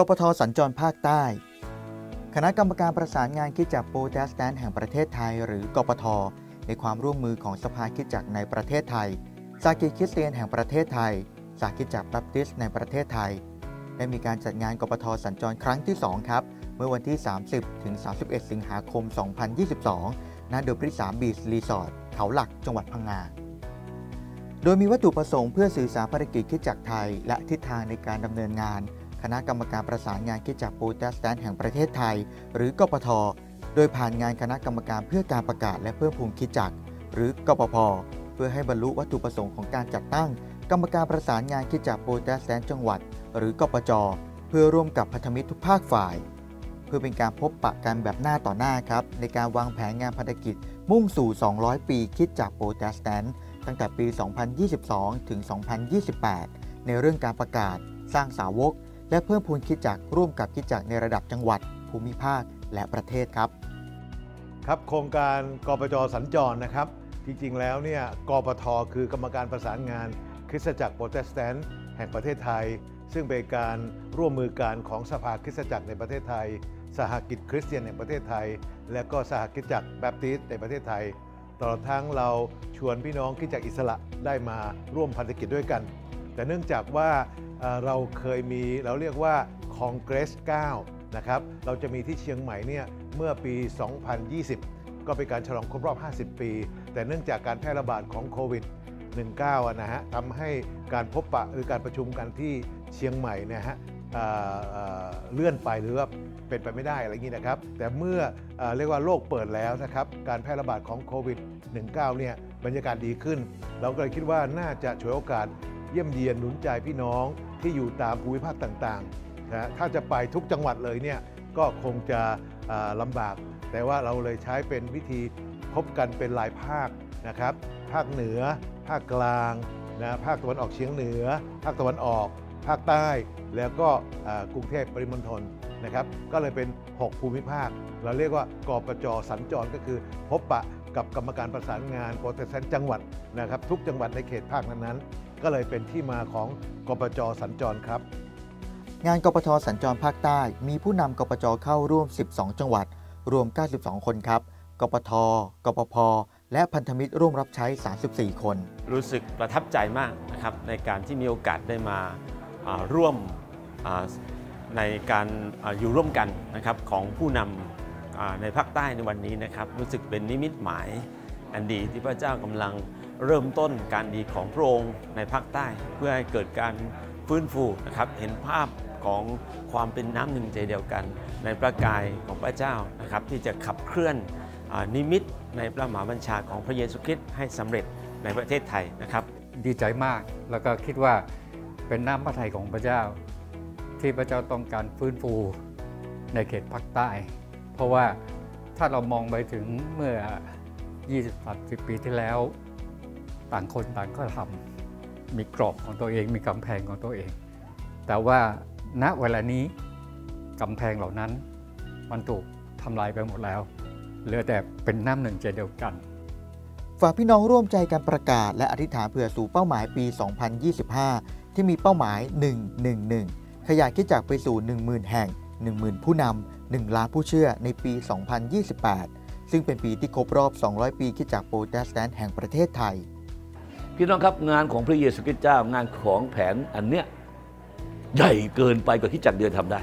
กปทสัญจรภาคใต้ คณะกรรมการประสานงานคริสตจักรโปรเตสแตนต์แห่งประเทศไทย หรือกปท ในความร่วมมือของสภาคริสตจักรในประเทศไทย สหกิจคริสเตียนแห่งประเทศไทย สหคริสตจักรแบ๊บติสต์ในประเทศไทย ได้มีการจัดงานกปทสัญจรครั้งที่ 2 ครับ เมื่อวันที่ 30 ถึง 31 สิงหาคม 2022 ณ The Briza Beach Resort เขาหลักจังหวัดพังงาโดยมีวัตถุประสงค์เพื่อสื่อสารภารกิจคริสตจักรไทย และทิศทางในการดำเนินงาน คณะกรรมการประสานงานคริสตจักรโปรเตสแตนต์แห่งประเทศไทย หรือกปท โดยผ่านงานคณะกรรมการเพื่อการประกาศและเพิ่มพูนคริสตจักร หรือกปพ เพื่อให้บรรลุวัตถุประสงค์ของการจัดตั้ง กรรมการประสานงานคริสตจักรโปรเตสแตนต์จังหวัด หรือกปจ เพื่อร่วมกับพันธมิตรทุกภาคฝ่าย เพื่อเป็นการพบปะกันแบบหน้าต่อหน้าครับในการวางแผนงานพันธกิจมุ่งสู่ 200 ปีคริสตจักรโปรเตสแตนต์ตั้งแต่ปี 2022 ถึง 2028 ในเรื่องการประกาศ สร้างสาวก และเพิ่มพูนคิดจักรร่วมกับคิดจักรในระดับจังหวัด ภูมิภาคและประเทศครับ ครับโครงการกปจสัญจรนะครับ จริงๆแล้วเนี่ยกปทคือกรรมการประสานงาน คริสตจักรโปรเตสแตนต์แห่งประเทศไทย ซึ่งเป็นการร่วมมือกันของสภาคริสตจักรในประเทศไทย สหกิจคริสเตียนแห่งประเทศไทย และก็สหกิจจักรแบปติสต์ในประเทศไทยตลอดทั้งเราชวนพี่น้องคริสตจักรอิสระได้มาร่วมพันธกิจด้วยกัน แต่เนื่องจากว่าเราเคยมีเราเรียกว่าคองเกรส9นะครับเราจะมีที่เชียงใหม่เนี่ยเมื่อปี 2020 ก็เป็นการฉลองครบรอบ 50 ปี แต่เนื่องจากการแพร่ระบาดของโควิด 19 นะฮะทำให้การพบปะหรือการประชุมกันที่เชียงใหม่เนะฮะเอ่อเเลื่อนไปหรือว่าเป็นไปไม่ได้อะไรอย่างนี้นะครับ แต่เมื่อเออเรียกว่าโลกเปิดแล้วนะครับ การแพร่ระบาดของโควิด 19 เนี่ยบรรยากาศดีขึ้น เราก็เลยคิดว่าน่าจะฉวยโอกาส เยี่ยมเยียนหนุนใจพี่น้องที่อยู่ตามภูมิภาคต่างๆนะถ้าจะไปทุกจังหวัดเลยเนี่ยก็คงจะลำบาก แต่ว่าเราเลยใช้เป็นวิธีพบกันเป็นรายภาคนะครับ ภาคเหนือ ภาคกลางนะภาคตะวันออกเฉียงเหนือ ภาคตะวันออก ภาคใต้ แล้วก็กรุงเทพปริมณฑลนะครับ ก็เลยเป็น 6 ภูมิภาค เราเรียกว่ากปจสัญจรก็คือพบปะกับกรรมการประสานงานโปรเตสแตนจังหวัดนะครับ ทุกจังหวัดในเขตภาคนั้นๆ ก็เลยเป็นที่มาของกปจสัญจรครับ งานกปทสัญจรภาคใต้ มีผู้นำกปจเข้าร่วม 12 จังหวัด รวม 92 คนครับ กปท กปพ และพันธมิตรร่วมรับใช้ 34 คน รู้สึกประทับใจมากนะครับในการที่มีโอกาสได้มาอ่าร่วมอ่าในการอาอยู่ร่วมกันนะครับของผู้นำอ่าในภาคใต้ในวันนี้นะครับ รู้สึกเป็นนิมิตหมาย อันดีที่พระเจ้ากำลังเริ่มต้นการดีของพระองค์ในภาคใต้ เพื่อให้เกิดการฟื้นฟูนะครับเห็นภาพของความเป็นน้ำหนึ่งใจเดียวกัน ในพระกายของพระเจ้านะครับที่จะขับเคลื่อนอนิมิตในพระมหาบัญชาของพระเยซูคริสต์ให้สำเร็จในประเทศไทยนะครับ ดีใจมากแล้วก็คิดว่าเป็นน้ำพระทัยของพระเจ้า ที่พระเจ้าต้องการฟื้นฟูในเขตภาคใต้ เพราะว่าถ้าเรามองไปถึงเมื่อ 20-30 ปีที่แล้ว ต่างคนต่างก็ทำมีกรอบของตัวเองมีกำแพงของตัวเอง แต่ว่าณเวลานี้กำแพงเหล่านั้น มันถูกทำลายไปหมดแล้ว เหลือแต่เป็นน้ำหนึ่งใจเดียวกันฝากพี่น้องร่วมใจกันประกาศ และอธิษฐานเผื่อสู่เป้าหมายปี 2025 ที่มีเป้าหมาย 111 ขยายคริสตจักรไปสู่ 10,000 แห่ง 10,000 ผู้นำ 1 ล้านผู้เชื่อในปี 2028 ซึ่งเป็นปีที่ครบรอบ 200 ปีคริสตจักรโปรเตสแตนต์แห่งประเทศไทย พี่น้องครับงานของพระเยซูคริสต์เจ้างานของแผนอันเนี้ยใหญ่เกินไปกว่าที่คริสตจักรเดียวทำได้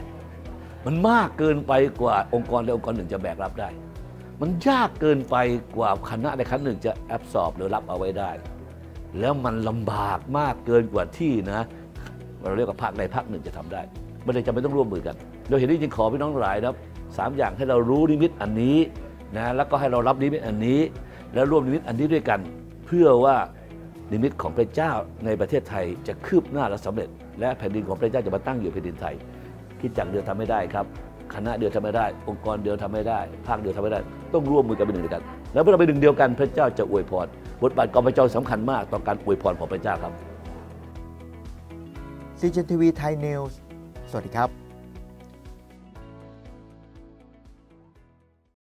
มันมากเกินไปกว่าองค์กรใดองค์กรหนึ่งจะแบกรับได้ มันยากเกินไปกว่าคณะใดคณะหนึ่งจะแอบสอบหรือรับเอาไว้ได้ แล้วมันลำบากมากเกินกว่าที่นะเราเรียกว่าภาคใดภาคหนึ่งจะทำได้ไม่ได้จำเป็นต้องร่วมมือกันโดยเหตุนี้จึงขอพี่น้องหลายนะสามอย่างให้เรารู้นิมิตอันนี้ นะแล้วก็ให้เรารับนิมิตอันนี้ แล้วร่วมนิมิตอันนี้ด้วยกัน เพื่อว่านิมิตของพระเจ้าในประเทศไทยจะคืบหน้าและสำเร็จ และแผ่นดินของพระเจ้าจะมาตั้งอยู่แผ่นดินไทยคิดจักเดียวทำไม่ได้ครับคณะเดียวทำไม่ได้ องค์กรเดียวทำไม่ได้ ภาคเดียวทำไม่ได้ ต้องร่วมมือกันเป็นหนึ่งเดียวกัน แล้วเมื่อเราเป็นหนึ่งเดียวกันพระเจ้าจะอวยพรบทบาทกองพระเจ้าสำคัญมากต่อการอวยพรของพระเจ้าครับ CGTV Thai News สวัสดีครับ